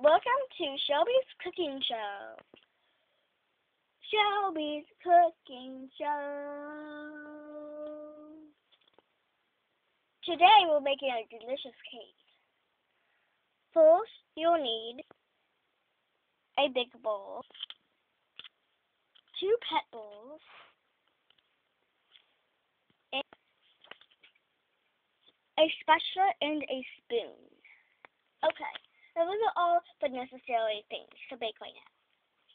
Welcome to Shelby's Cooking Show. Shelby's Cooking Show. Today we're making a delicious cake. First, you'll need a big bowl, two pet bowls, a spatula, and a spoon. Okay, those are all the necessary things to bake right now.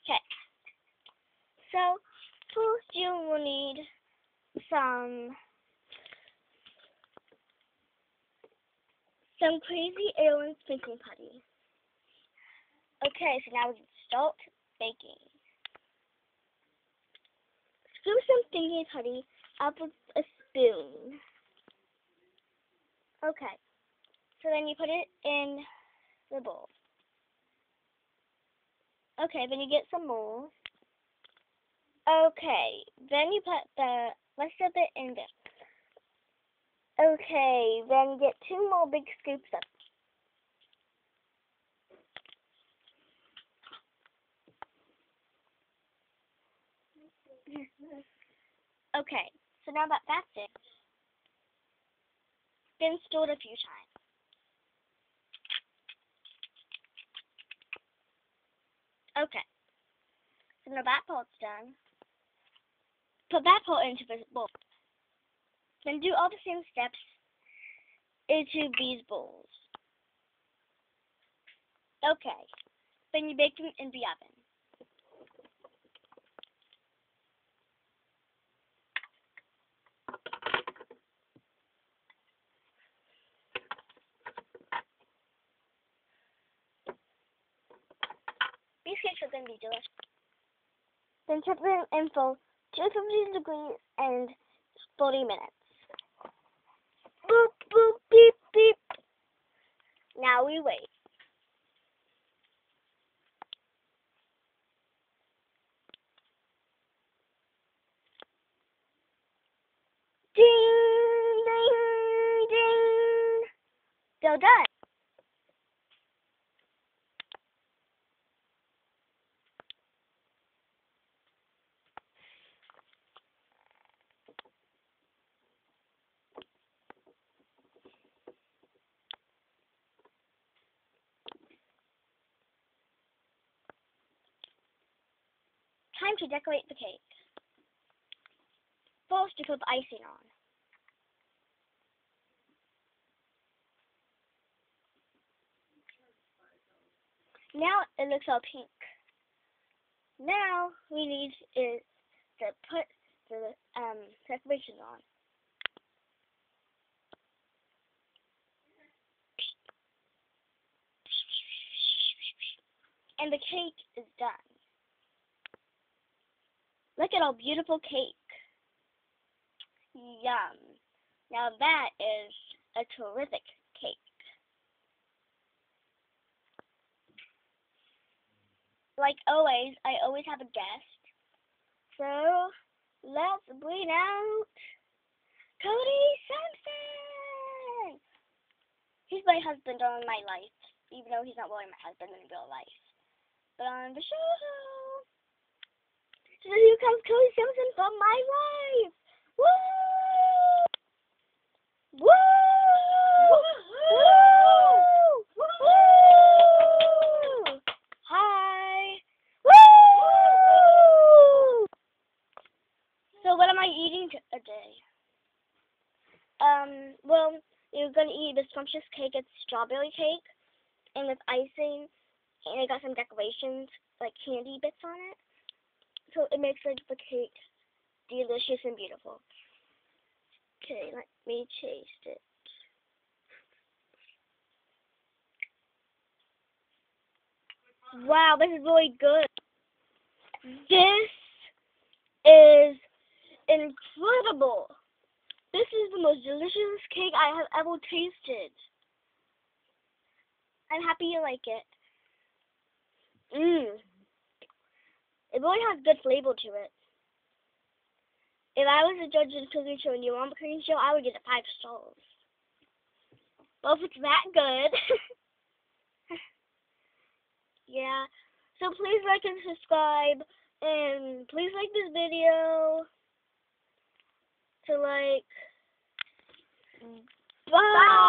Okay, so first you will need some some crazy alien sprinkling putty. Okay, so now we can start baking. Scoop some stinky putty up with a spoon. Okay. So then you put it in the bowl. Okay, then you get some more. Okay, then you put the rest of it in there. Okay, then get two more big scoops of okay, so now that that's it, been stored a few times. Okay. So now that part's done. Put that part into the bowl. Then do all the same steps into these bowls. Okay. Then you bake them in the oven. These cakes are going to be delicious. Then set them in for 250 degrees and 40 minutes. Boop, boop, beep, beep. Now we wait. Ding, ding, ding. They're done. Time to decorate the cake. First, you put the icing on. Now it looks all pink. Now we need is to put the um decorations on. And the cake is done. Look at our beautiful cake. Yum. Now that is a terrific cake. Like always, I always have a guest. So, let's bring out Cody Sampson! He's my husband on my life, even though he's not really my husband in real life. But on the show, here comes Cody Simpson from my life. Woo! Woo! Woo! Woo! Hi. Woo! So what am I eating today? Um, well, you're gonna eat this scrumptious cake. It's strawberry cake, and with icing, and I got some decorations, like candy bits on it so it makes like the cake delicious and beautiful. Okay, let me taste it. Wow, this is really good. This is incredible. This is the most delicious cake I have ever tasted. I'm happy you like it. Mmm. It really has good flavor to it. If I was a judge of the cooking show and you want a cooking show, I would give it five stars. Well, if it's that good. Yeah. So please like and subscribe, and please like this video. To like. Bye. Bye.